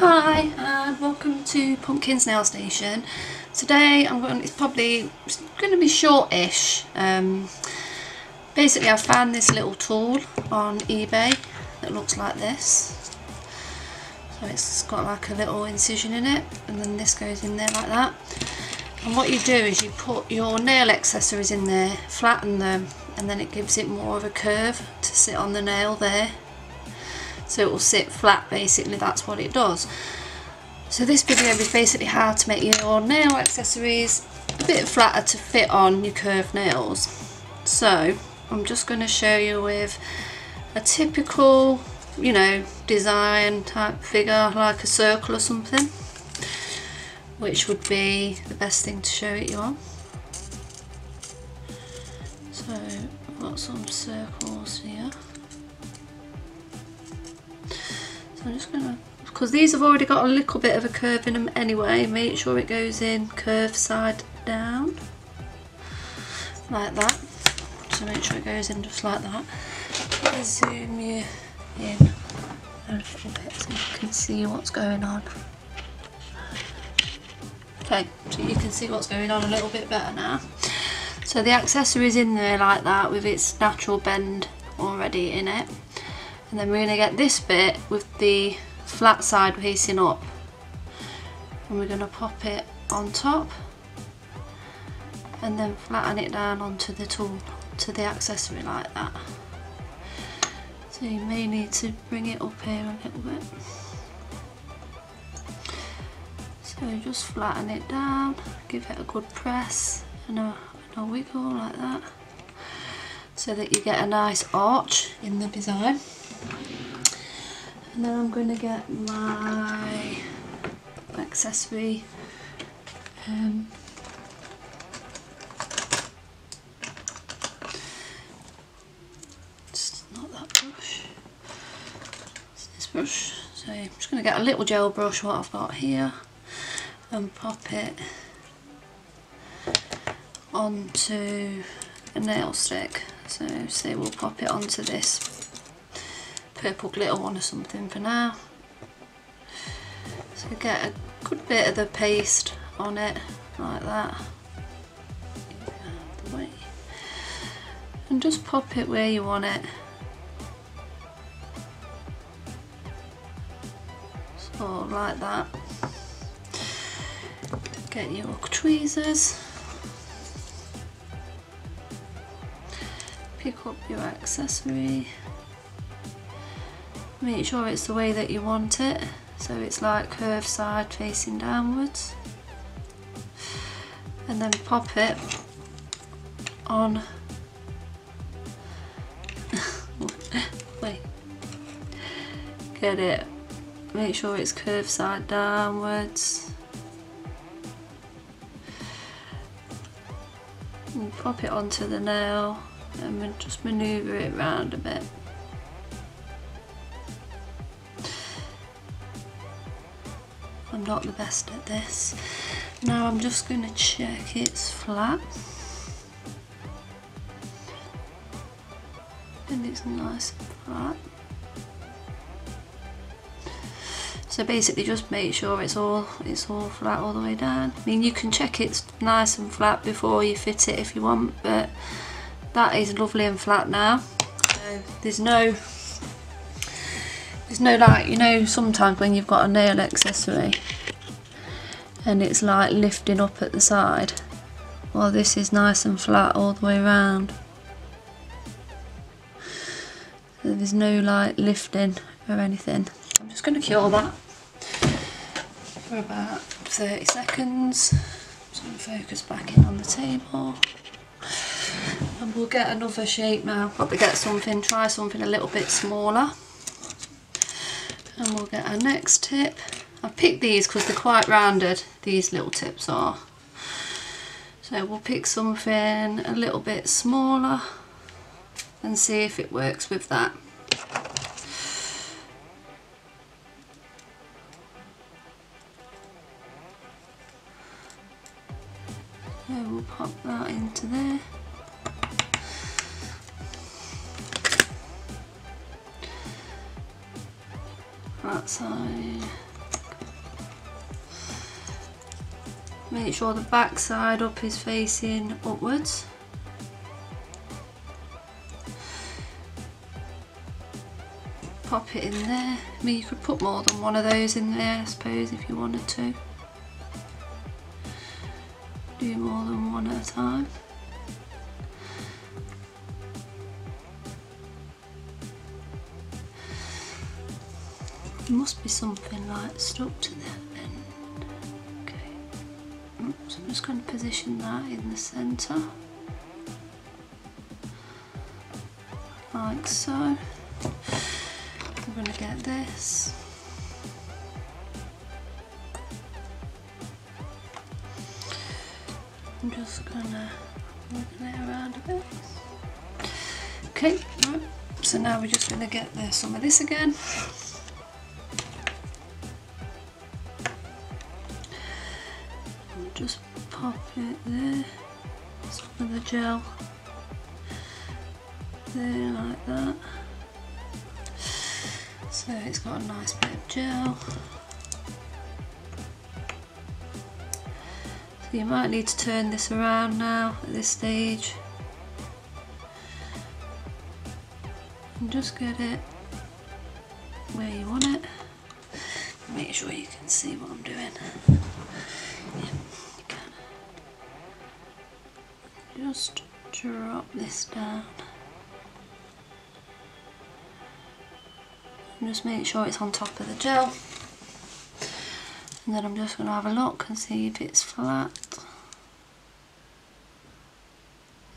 Hi and welcome to Pumpkin's Nail Station. Today I'm going. It's probably it's going to be shortish. Um, basically, I found this little tool on eBay that looks like this. So it's got like a little incision in it, and then this goes in there like that. And what you do is you put your nail accessories in there, flatten them, and then it gives it more of a curve to sit on the nail there so it will sit flat basically that's what it does. So this video is basically how to make your nail accessories a bit flatter to fit on your curved nails. So I'm just going to show you with a typical you know design type figure like a circle or something which would be the best thing to show it you on. So I've got some circles here So I'm just gonna, because these have already got a little bit of a curve in them anyway, make sure it goes in curve side down, like that. So make sure it goes in just like that. zoom you in a little bit so you can see what's going on. Okay, so you can see what's going on a little bit better now. So the accessory is in there like that with its natural bend already in it and then we're going to get this bit with the flat side facing up. And we're going to pop it on top. And then flatten it down onto the tool to the accessory like that. So you may need to bring it up here a little bit. So just flatten it down give it a good press and a, and a wiggle like that. So that you get a nice arch in the design and then I'm going to get my accessory um, it's not that brush. It's this brush. So I'm just going to get a little gel brush what I've got here and pop it onto a nail stick. So say we'll pop it onto this purple glitter one or something for now. So get a good bit of the paste on it like that. And just pop it where you want it. So like that. Get your tweezers. Pick up your accessory make sure it's the way that you want it. So it's like curved side facing downwards. And then pop it on. Wait. Get it. Make sure it's curved side downwards. And pop it onto the nail and just maneuver it around a bit not the best at this. Now I'm just going to check it's flat. And it's nice and flat. So basically just make sure it's all it's all flat all the way down. I mean you can check it's nice and flat before you fit it if you want but that is lovely and flat now. So there's no there's no like, you know, sometimes when you've got a nail accessory and it's like lifting up at the side. while this is nice and flat all the way around. There's no like lifting or anything. I'm just going to cure that for about 30 seconds. Just going to focus back in on the table. And we'll get another shape now. Probably get something, try something a little bit smaller and we'll get our next tip. I've picked these because they're quite rounded, these little tips are. So we'll pick something a little bit smaller and see if it works with that. So we'll pop that into there. that side, make sure the back side up is facing upwards pop it in there. I mean you could put more than one of those in there I suppose if you wanted to. Do more than one at a time. There must be something like stuck to that. So I'm just going to position that in the centre. Like so we're going to get this. I'm just going to move it around a bit. Okay, right. so now we're just going to get the, some of this again. Just pop it there, some of the gel there like that. So it's got a nice bit of gel. So you might need to turn this around now at this stage. And just get it where you want it. Make sure you can see what I'm doing. Just drop this down. and just make sure it's on top of the gel. And then I'm just going to have a look and see if it's flat.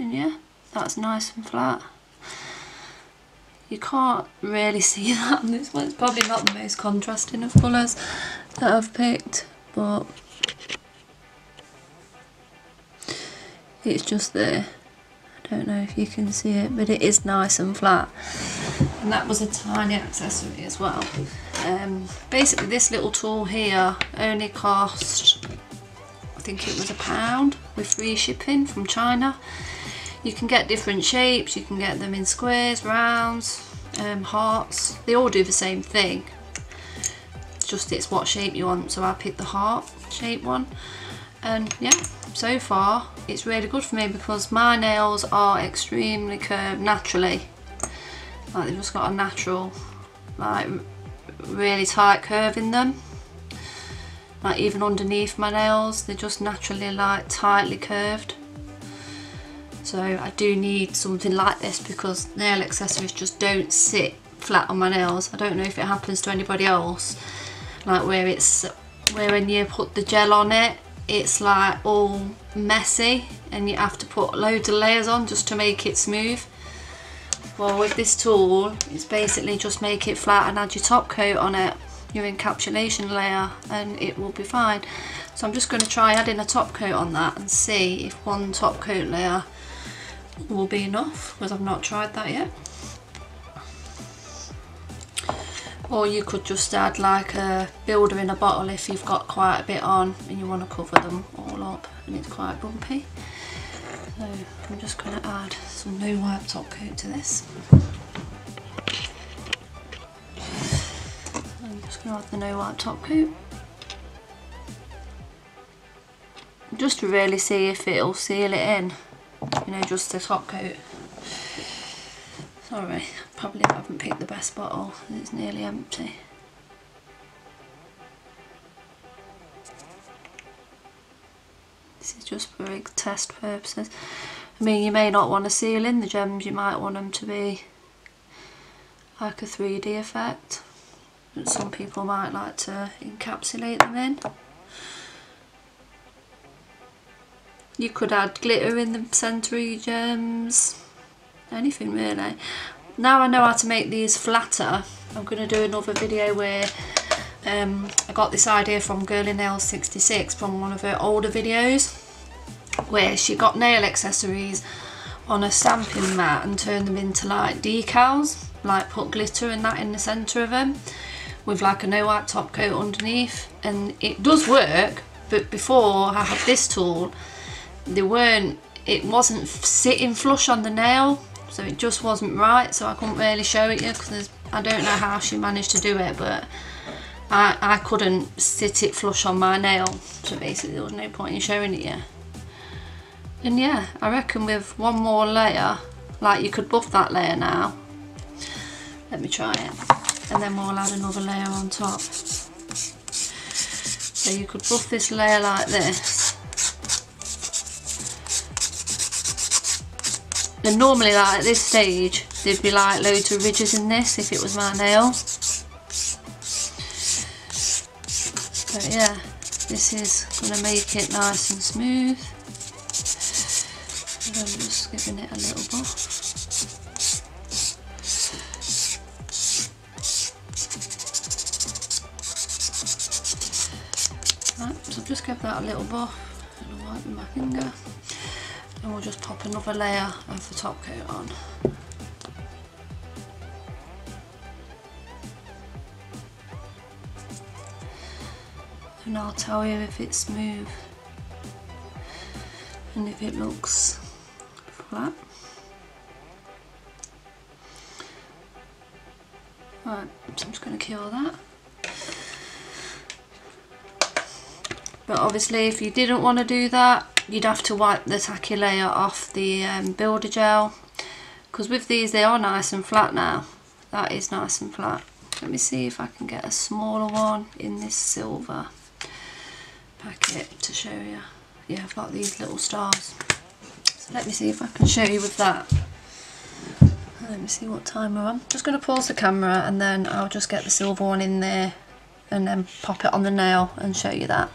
And yeah that's nice and flat. You can't really see that on this one. It's probably not the most contrasting of colours that I've picked but it's just there. I don't know if you can see it but it is nice and flat. And that was a tiny accessory as well. Um, basically this little tool here only cost I think it was a pound with free shipping from China. You can get different shapes, you can get them in squares, rounds, um, hearts, they all do the same thing. Just it's what shape you want. So I picked the heart shape one. And yeah so far it's really good for me because my nails are extremely curved naturally like they've just got a natural, like really tight curve in them. Like even underneath my nails, they're just naturally like tightly curved. So I do need something like this because nail accessories just don't sit flat on my nails. I don't know if it happens to anybody else. Like where it's, where when you put the gel on it, it's like all messy and you have to put loads of layers on just to make it smooth. Well with this tool it's basically just make it flat and add your top coat on it, your encapsulation layer and it will be fine. So I'm just going to try adding a top coat on that and see if one top coat layer will be enough because I've not tried that yet. Or you could just add like a builder in a bottle if you've got quite a bit on and you want to cover them all up and it's quite bumpy. So I'm just going to add some no wipe top coat to this. I'm just going to add the no wipe top coat. Just to really see if it'll seal it in, you know, just the top coat. Sorry, probably haven't picked the best bottle, it's nearly empty. This is just for test purposes. I mean, you may not want to seal in the gems, you might want them to be like a 3D effect. But some people might like to encapsulate them in. You could add glitter in the centre of your gems, anything really. Now I know how to make these flatter, I'm going to do another video where um, I got this idea from Girly Nails 66 from one of her older videos where she got nail accessories on a stamping mat and turned them into like decals like put glitter and that in the centre of them with like a no wipe top coat underneath and it does work but before I had this tool they weren't it wasn't sitting flush on the nail so it just wasn't right so I couldn't really show it you because I don't know how she managed to do it but I, I couldn't sit it flush on my nail. So basically there was no point in showing it you. And yeah I reckon with one more layer like you could buff that layer now. Let me try it. And then we'll add another layer on top. So you could buff this layer like this and normally like at this stage there'd be like loads of ridges in this if it was my nail But yeah, this is going to make it nice and smooth. And I'm just giving it a little buff. Right, so just give that a little buff and wipe my finger and we'll just pop another layer of the top coat on. and I'll tell you if it's smooth and if it looks flat. Right, so I'm just going to kill that. But obviously if you didn't want to do that, you'd have to wipe the tacky layer off the um, builder gel. Because with these they are nice and flat now. That is nice and flat. Let me see if I can get a smaller one in this silver packet to show you. Yeah, I've got these little stars. So let me see if I can show you with that. Let me see what time we're on. Just going to pause the camera and then I'll just get the silver one in there and then pop it on the nail and show you that.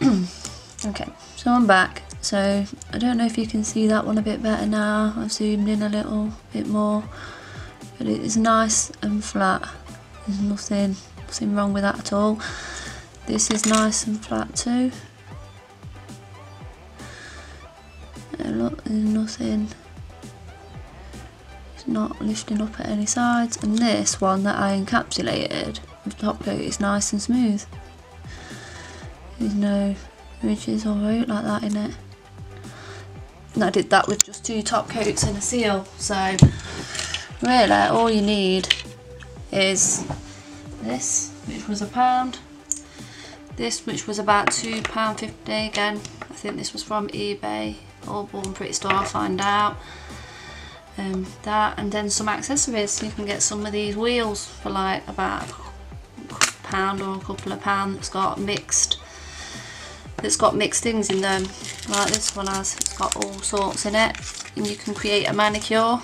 okay, so I'm back. So I don't know if you can see that one a bit better now. I've zoomed in a little bit more. But it is nice and flat. There's nothing, nothing wrong with that at all. This is nice and flat too. There's nothing. It's not lifting up at any sides. And this one that I encapsulated with top coat is nice and smooth. There's no ridges or out like that in it. And I did that with just two top coats and a seal. So really all you need is this, which was a pound this which was about £2.50 again I think this was from eBay or Born Pretty Store I'll find out um, that and then some accessories you can get some of these wheels for like about a pound or a couple of pounds that's got mixed that's got mixed things in them. Like this one has it's got all sorts in it. And you can create a manicure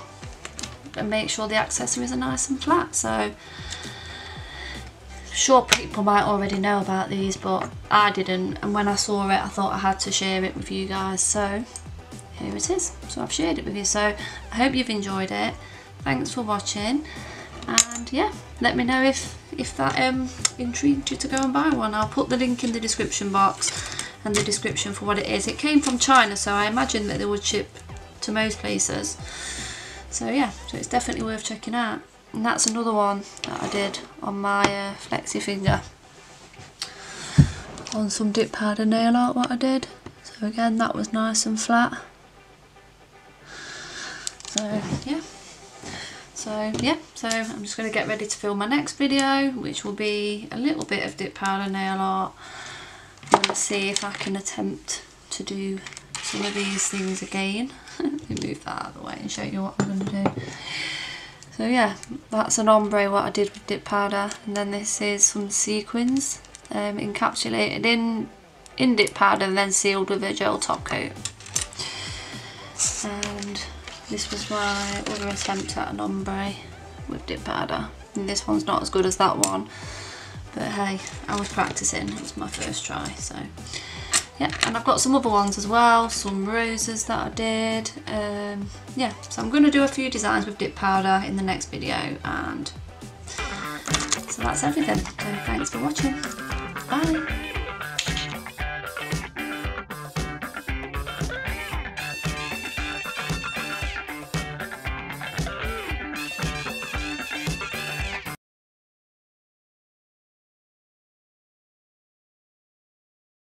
and make sure the accessories are nice and flat. So sure people might already know about these but I didn't. And when I saw it I thought I had to share it with you guys. So here it is. So I've shared it with you. So I hope you've enjoyed it. Thanks for watching. And yeah let me know if if that um intrigued you to go and buy one. I'll put the link in the description box and the description for what it is. It came from China so I imagine that they would ship to most places. So yeah so it's definitely worth checking out. And that's another one that I did on my uh, flexi finger. On some dip powder nail art what I did. So again that was nice and flat. So yeah. So yeah so I'm just going to get ready to film my next video which will be a little bit of dip powder nail art I'm going to see if I can attempt to do some of these things again let me move that out of the way and show you what I'm going to do so yeah, that's an ombre what I did with dip powder and then this is some sequins um, encapsulated in, in dip powder and then sealed with a gel top coat. And this was my other attempt at an ombre with dip powder. And this one's not as good as that one, but hey, I was practicing, it was my first try, so. Yeah and I've got some other ones as well some roses that I did. Um, yeah so I'm going to do a few designs with dip powder in the next video and so that's everything. So thanks for watching. Bye